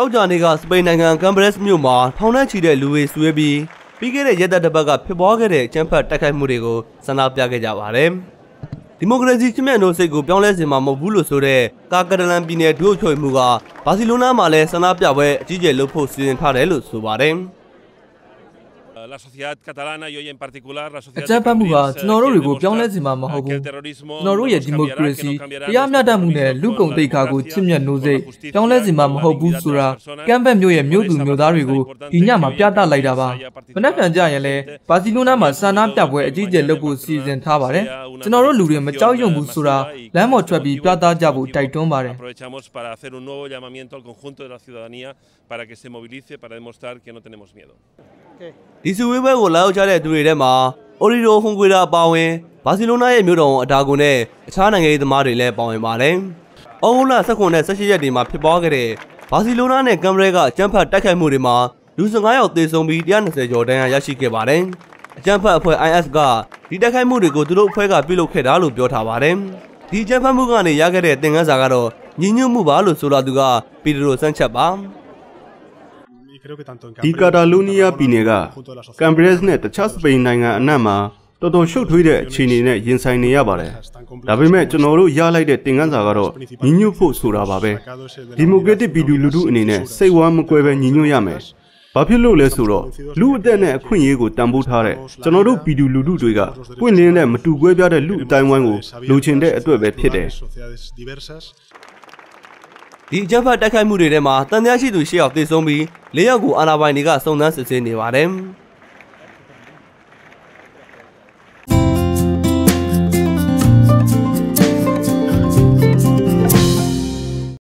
တောက်ကြနေကစပိန်နိုင်ငံကမ်ဘရက်စ်မြို့မှာထောင်ထဲချီတဲ့လူတွေဆွေးပြီးပြီးခဲ့တဲ့ရက်သက်တစ်ပတ်ကဖြစ်ပွားခဲ့တဲ့အကြမ်းဖက်တိုက်ခိုက်မှုတွေကိုဆန္ဒပြခဲ့ကြပါတယ်။ဒီမိုကရေစီချင်းမြတ်တို့စိတ်ကိုပြောင်းလဲစေမှာမဟုတ်ဘူးလို့ဆိုတဲ့ကာကတလန်ပြည်နယ်ဒု့ချွေမှုကဘာစီလိုနာမှာလည်းဆန္ဒပြပွဲအကြီးအကျယ်လုပ်ဖို့စီစဉ်ထားတယ်လို့ဆိုပါတယ်။ la sociedad catalana y hoy en particular la အ sociedad ကြမ်းဖက်မှုကကျွန်တော်တို့တွေကိုပြောင်းလဲစေမှာမဟုတ်ဘူးကျွန်တော်တို့ရဲ့ဒီမိုကရေစီတရားမျှတမှုနဲ့လူကုန်တိတ်ခါကိုချစ်မြတ်နိုးစိတ်ပြောင်းလဲစေမှာမဟုတ်ဘူးဆိုတာကမ်ဘက်မြို့ရဲ့မြို့သူမြို့သားတွေကိုဒီညမှာပြသလိုက်တာပါမနေ့ပြန်ကြရင်လည်းဘာစီလိုနာမှာဆန္ဒပြပွဲအကြီးအကျယ်လုပ်ဖို့စီစဉ်ထားပါတယ်ကျွန်တော်တို့လူတွေမကြောက်ရွံ့ဘူးဆိုတာလမ်းပေါ်ထွက်ပြီးပြသကြဖို့တိုက်တွန်းပါတယ် aprovechamos para hacer un nuevo llamamiento al conjunto de la ciudadanía para que se movilice para demostrar que no tenemos miedo ဒီစုဝေးပွဲကိုလာရောက်ကြတဲ့သူတွေထဲမှာအိုရီဒိုဟွန်ဂွေရာအပါအဝင်ဘာစီလိုနာရဲ့မြို့တော်အတာဂွန်နဲ့အခြားနိုင်ငံရေးသမားတွေလည်းပါဝင်ပါတယ်။အော်ဂိုလာ16နဲ့18ရက်တွေမှာဖြစ်ပွားခဲ့တဲ့ဘာစီလိုနာနဲ့ကမ်ဘရဲကအကြမ်းဖက်တိုက်ခိုက်မှုတွေမှာလူ15ယောက်သေဆုံးပြီး120ကျော်ဒဏ်ရာရရှိခဲ့ပါတယ်။အကြမ်းဖက်အဖွဲ့ IS ကဒီတိုက်ခိုက်မှုတွေကိုသူတို့အဖွဲ့ကပြုလုပ်ခဲ့တာလို့ပြောထားပါတယ်။ဒီအကြမ်းဖက်မှုကနေရခဲ့တဲ့သင်ခန်းစာကတော့ညီညွတ်မှုပါလို့ဆိုလာသူကပီဒရိုဆန်ချက်ပါ။ ဒီကာတာလိုနီးယားပြည်နယ်ကကမ်ဘရက်စ်နဲ့တခြားစပိန်နိုင်ငံအနှံ့မှာတော်တော်ရှုပ်ထွေးတဲ့အခြေအနေနဲ့ရင်ဆိုင်နေရပါတယ်။ဒါပေမဲ့ကျွန်တော်တို့ရလိုက်တဲ့တင်ကန်းစာကတော့ညီညွတ်ဖို့ဆိုတာပါပဲ။ဒီမိုကရက်တစ်ပြည်သူလူထုအနေနဲ့စိတ်ဝမ်းမကွဲပဲညီညွတ်ရမယ်။ဘာဖြစ်လို့လဲဆိုတော့လူအသက်နဲ့အခွင့်အရေးကိုတန်ဖိုးထားတဲ့ကျွန်တော်တို့ပြည်သူလူထုတွေကပွင့်လင်းတဲ့မတူကွဲပြားတဲ့လူအတိုင်းဝိုင်းကိုလိုချင်တဲ့အတွက်ပဲဖြစ်တယ်။ ဒီအကြမ်းဖက်တိုက်ခိုက်မှုတွေထဲမှာတန်တရားရှိသူ၈ယောက်သေဆုံးပြီး၄ယောက်ကိုအာဏာပိုင်တွေကစုံစမ်းစစ်ဆေးနေပါတယ်။